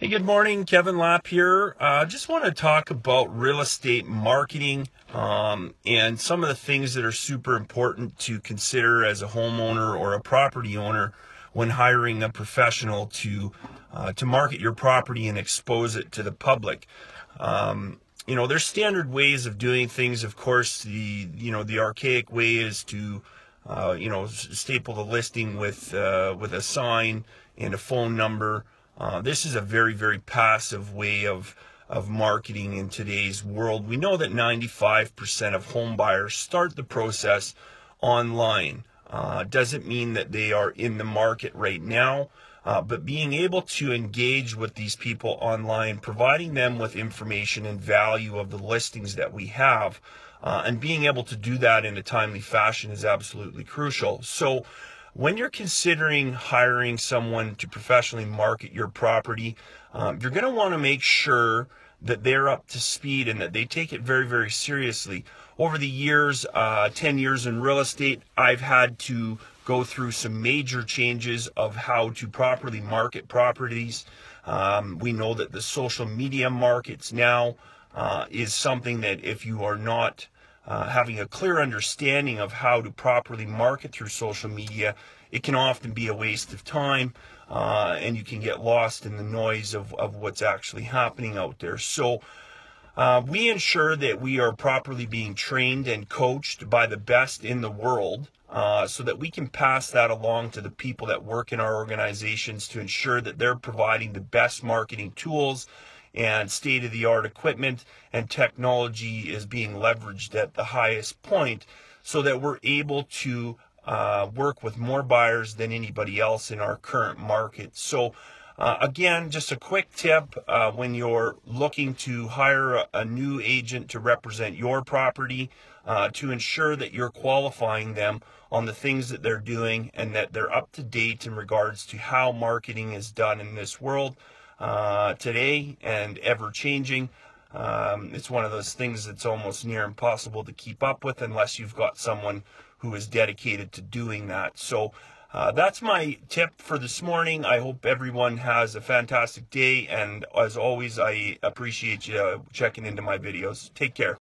Hey, good morning. Kevin Lapp here. I uh, just want to talk about real estate marketing um, and some of the things that are super important to consider as a homeowner or a property owner when hiring a professional to uh, to market your property and expose it to the public. Um, you know, there's standard ways of doing things. Of course, the you know the archaic way is to uh, you know staple the listing with uh, with a sign and a phone number. Uh, this is a very, very passive way of of marketing in today's world. We know that 95% of home buyers start the process online. Uh, doesn't mean that they are in the market right now, uh, but being able to engage with these people online, providing them with information and value of the listings that we have, uh, and being able to do that in a timely fashion is absolutely crucial. So, when you're considering hiring someone to professionally market your property, um, you're going to want to make sure that they're up to speed and that they take it very, very seriously. Over the years, uh, 10 years in real estate, I've had to go through some major changes of how to properly market properties. Um, we know that the social media markets now uh, is something that if you are not uh, having a clear understanding of how to properly market through social media, it can often be a waste of time uh, and you can get lost in the noise of, of what's actually happening out there. So, uh, we ensure that we are properly being trained and coached by the best in the world uh, so that we can pass that along to the people that work in our organizations to ensure that they're providing the best marketing tools and state of the art equipment and technology is being leveraged at the highest point so that we're able to uh, work with more buyers than anybody else in our current market. So, uh, again, just a quick tip uh, when you're looking to hire a, a, new agent to represent your property uh, to ensure that you're qualifying them on the things that they're doing and that they're up to date in regards to how marketing is done in this world uh, today and ever changing. Um, it's one of those things that's almost near impossible to keep up with unless you've got someone who is dedicated to doing that. So uh, that's my tip for this morning. I hope everyone has a fantastic day. And as always, I appreciate you checking into my videos. Take care.